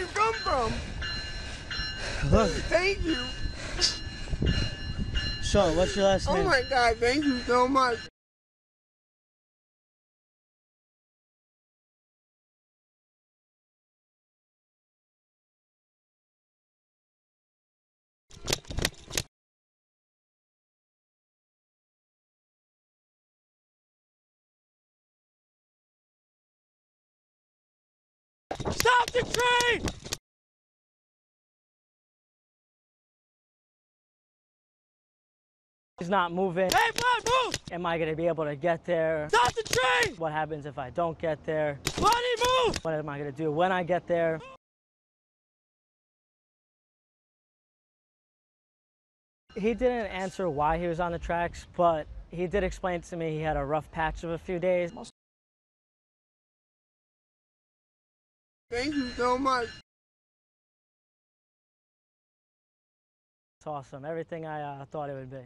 you come from? Look, Thank you. Sean, what's your last Oh name? my God, thank you so much. Stop the train! He's not moving. Hey, bud, move! Am I gonna be able to get there? Stop the train! What happens if I don't get there? Buddy, move! What am I gonna do when I get there? He didn't answer why he was on the tracks, but he did explain to me he had a rough patch of a few days. Thank you so much. It's awesome. Everything I uh, thought it would be.